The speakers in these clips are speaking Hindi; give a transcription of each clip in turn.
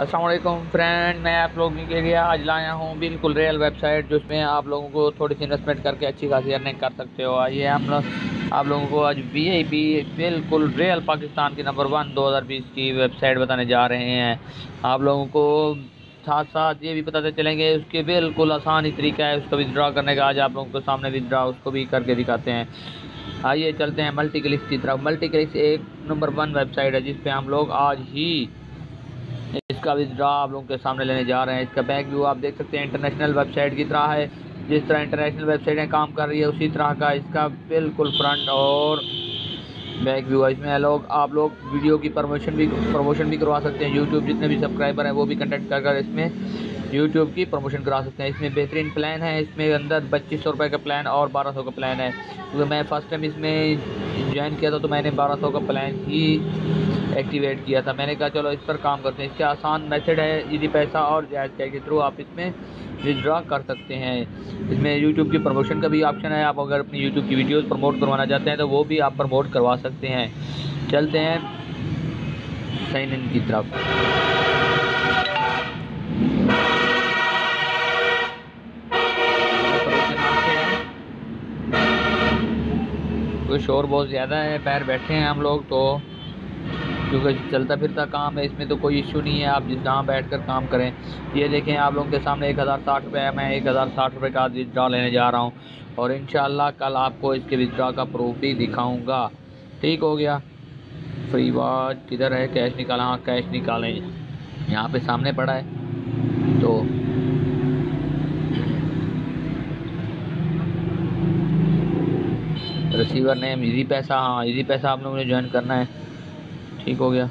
असलम फ्रेंड मैं आप लोगों के लिए आज लाया हूँ बिल्कुल रियल वेबसाइट जिसमें आप लोगों को थोड़ी सी इन्वेस्टमेंट करके अच्छी खासी अर्निंग कर सकते हो। आइए हम लोग, आप लोगों को आज वी आई पी बिल्कुल रियल पाकिस्तान की नंबर वन 2020 की वेबसाइट बताने जा रहे हैं। आप लोगों को साथ साथ ये भी बताते चलेंगे, उसके बिल्कुल आसान ही तरीका है, उसको विदड्रा करने का। आज आप लोगों को सामने विदड्रा उसको भी करके दिखाते हैं। आइए चलते हैं मल्टी क्लिक्स की तरफ़। मल्टी क्लिक्स एक नंबर वन वेबसाइट है जिस पे हम लोग आज ही इसका विदड्रा आप लोगों के सामने लेने जा रहे हैं। इसका बैक व्यू आप देख सकते हैं इंटरनेशनल वेबसाइट की तरह है। जिस तरह इंटरनेशनल वेबसाइटें काम कर रही है, उसी तरह का इसका बिल्कुल फ्रंट और बैक व्यू है। इसमें लोग, आप लोग वीडियो की प्रमोशन भी प्रमोशन भी करवा सकते हैं। यूट्यूब जितने भी सब्सक्राइबर हैं, वो भी कंटेक्ट कर इसमें यूट्यूब की प्रमोशन करा सकते हैं। इसमें बेहतरीन प्लान है। इसमें अंदर पच्चीस सौ का प्लान और बारह सौ का प्लान है। क्योंकि मैं फ़र्स्ट टाइम इसमें ज्वाइन किया था तो मैंने बारह सौ का प्लान ही एक्टिवेट किया था। मैंने कहा, चलो, इस पर काम करते हैं। इसके आसान मेथड है यदि पैसा और जायज़ कैश के थ्रू आप इसमें विदड्रा कर सकते हैं। इसमें यूट्यूब की प्रमोशन का भी ऑप्शन है। आप अगर अपनी यूट्यूब की वीडियोस प्रमोट करवाना चाहते हैं तो वो भी आप प्रमोट करवा सकते हैं। चलते हैं साइन इन की तरफ़। क्योंकि शोर बहुत ज़्यादा है, पैर बैठे हैं हम लोग तो। क्योंकि चलता फिरता काम है, इसमें तो कोई इशू नहीं है, आप जिस जहाँ बैठ कर काम करें। ये देखें आप लोगों के सामने एक हज़ार साठ रुपये है, मैं एक हज़ार साठ रुपये का विदड्रा लेने जा रहा हूँ। और इन कल आपको इसके विदड्रा का प्रूफ भी दिखाऊँगा। ठीक हो गया। फ्री वाच किधर है कैश निकाला हाँ कैश निकालें। यहाँ पे सामने पड़ा है। तो रिसीवर नेम इजी पैसा हाँ इजी पैसा आप लोगों ने ज्वाइन करना है। ठीक हो गया।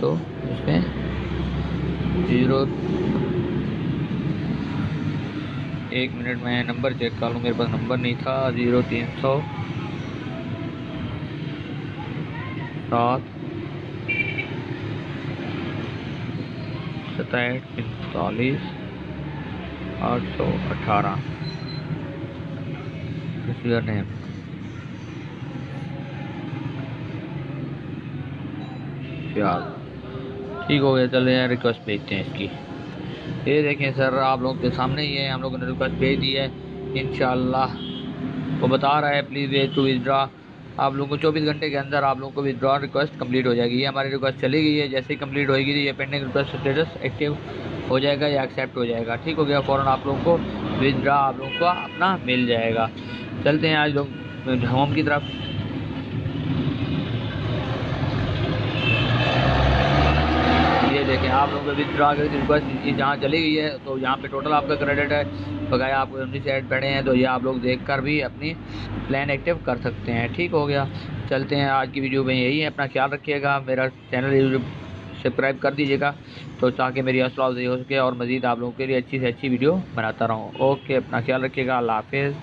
तो इसमें ज़ीरो एक मिनट, में नंबर चेक कर लूँ, मेरे पास नंबर नहीं था ज़ीरो तीन सौ सात सताइठ पैंतालीस आठ सौ अठारह। नेम फ़िलहाल। ठीक हो गया चले हैं रिक्वेस्ट भेजते हैं इसकी। ये देखें सर, आप लोग के सामने ही है, हम लोगों ने रिक्वेस्ट भेज दी है इन वो बता रहा है प्लीज़ वेज टू विदड्रा आप लोगों को चौबीस घंटे के अंदर आप लोगों को विदड्रॉ रिक्वेस्ट कंप्लीट हो जाएगी। ये हमारी रिक्वेस्ट चली गई है, जैसे ही कंप्लीट होगी ये पेंडिंग रिक्वेस्ट स्टेटस एक्टिव हो जाएगा या एक्सेप्ट हो जाएगा। ठीक हो गया, फ़ौरन आप लोगों को विदड्रा आप लोगों को अपना मिल जाएगा। चलते हैं आज लोग, होम की तरफ़ देखें आप लोगों को विदड्रा की रिक्वेस्ट जहाँ चली गई है तो यहाँ पे टोटल आपका क्रेडिट है। बकाया आप एम साइड बैठे हैं तो ये आप लोग देख कर भी अपनी प्लान एक्टिव कर सकते हैं। ठीक हो गया। चलते हैं आज की वीडियो में यही है। अपना ख्याल रखिएगा। मेरा चैनल सब्सक्राइब कर दीजिएगा तो ताकि मेरी हौसला हो सके और मज़ीद आप लोगों के लिए अच्छी से अच्छी वीडियो बनाता रहूँ। ओके अपना ख्याल रखिएगा। अल्लाह हाफिज़।